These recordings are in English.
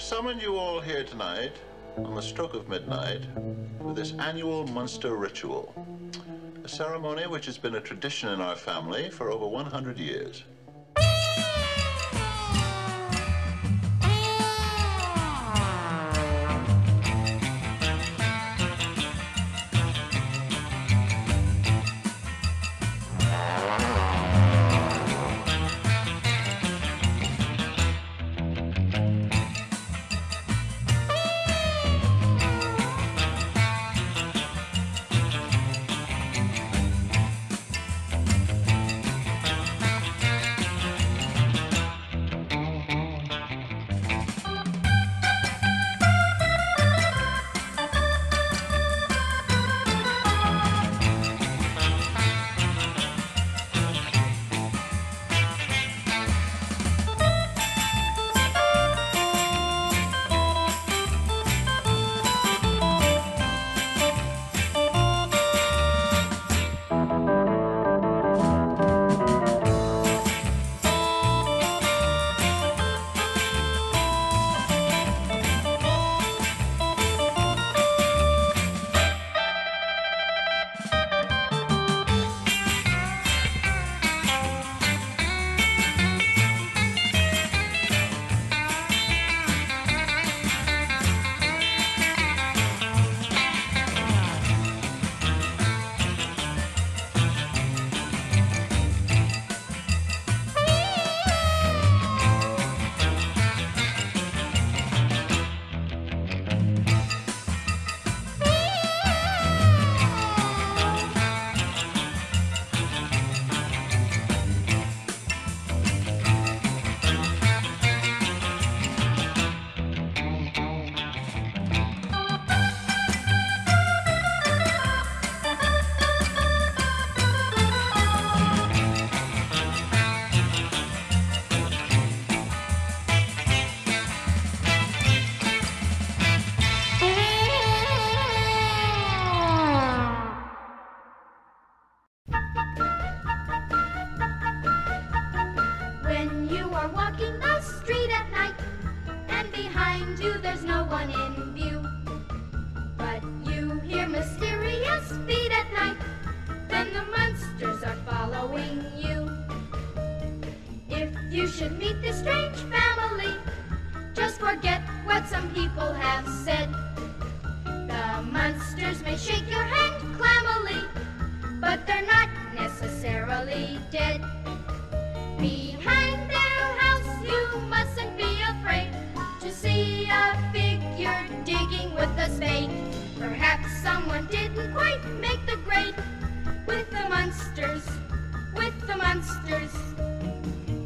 summoned you all here tonight on the stroke of midnight for this annual Munster ritual. A ceremony which has been a tradition in our family for over 100 years. There's no one in view, but you hear mysterious feet at night, then the Munsters are following you. If you should meet this strange family, just forget what some people have said. The Munsters may shake your hand clammily, but they're not necessarily dead. Behind a spade. Perhaps someone didn't quite make the grade with the Munsters, with the Munsters.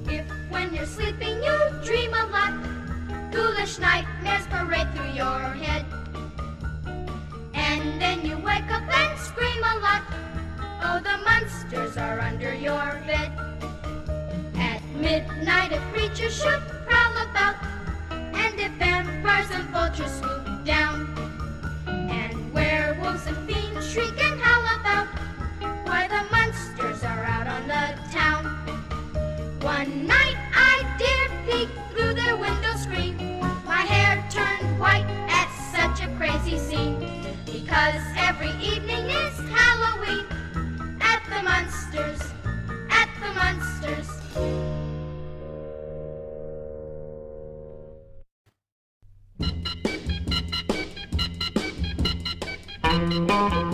If when you're sleeping you dream a lot, ghoulish nightmares parade through your head. And then you wake up and scream a lot. Oh, the Munsters are under your bed. At midnight, if creatures should One night I did peek through their window screen. My hair turned white at such a crazy scene. Because every evening is Halloween at the Munsters, at the Munsters. Thank you.